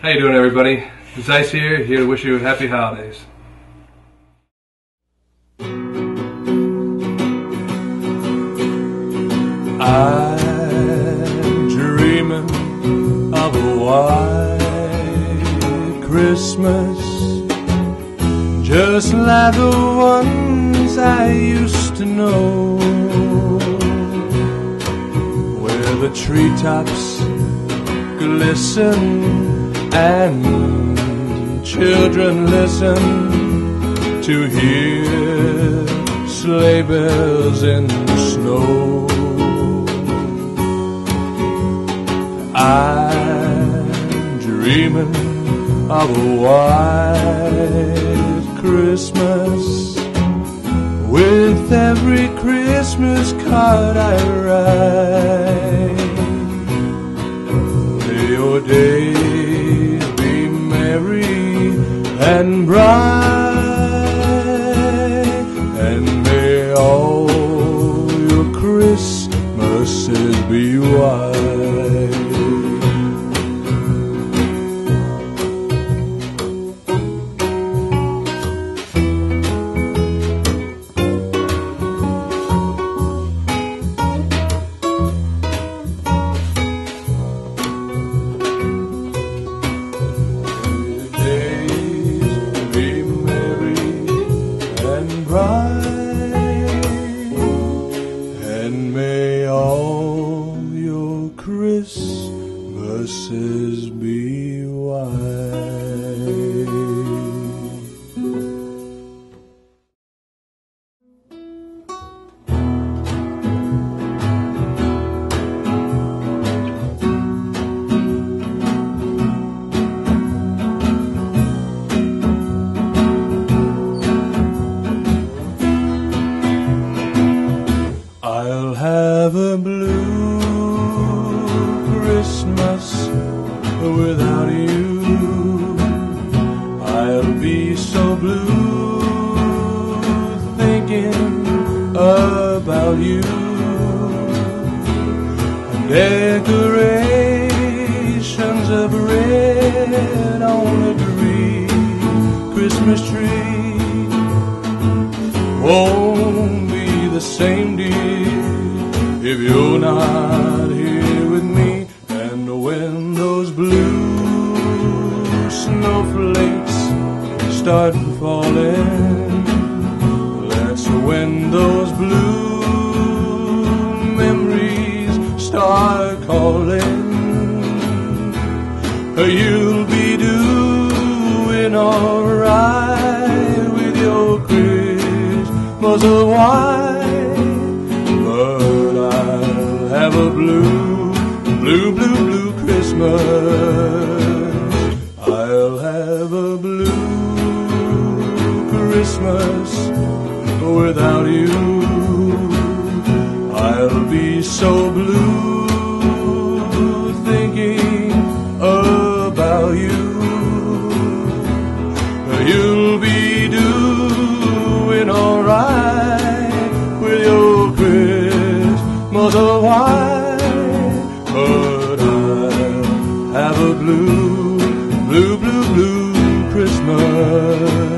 How you doing, everybody? It's here, here to wish you happy holidays. I'm dreaming of a white Christmas, just like the ones I used to know, where the treetops glisten and children listen to hear sleigh bells in the snow. I'm dreaming of a white Christmas with every Christmas card I write. And bright, and may all your Christmases be white. And about you. Decorations of red on a green Christmas tree won't be the same, dear, if you're not here with me. And when those blue snowflakes start start calling. You'll be doing alright with your Christmas white, but I'll have a blue, blue, blue, blue Christmas. Blue, blue, blue, blue Christmas.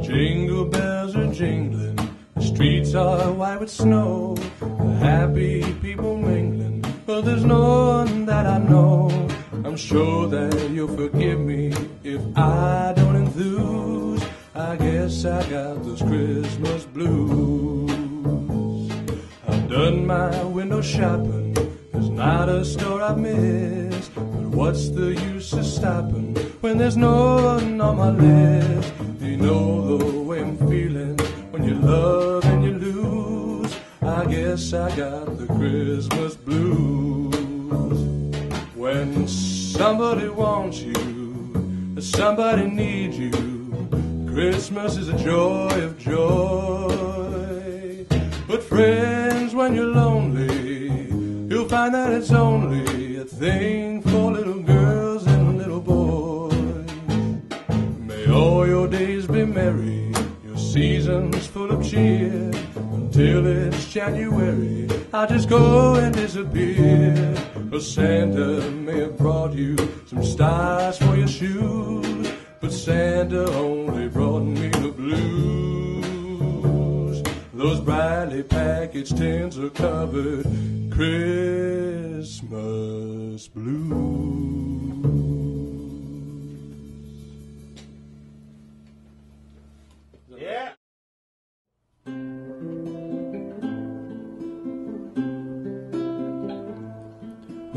Jingle bells are jingling, streets are white with snow. The happy people mingling, but there's no one that I know. I'm sure that you'll forgive me if I don't enthuse. I guess I got those Christmas blues. I've done my window shopping. There's not a store I've missed. But what's the use of stopping when there's no one on my list? You know the way I'm feeling when you love. I guess I got the Christmas blues. When somebody wants you, somebody needs you. Christmas is a joy of joy. But friends, when you're lonely, you'll find that it's only a thing for little girls and little boys. May all your days be merry, your seasons full of cheer. Until it's January, I'll just go and disappear. For Santa may have brought you some stars for your shoes, but Santa only brought me the blues. Those brightly packaged tins are covered Christmas blues.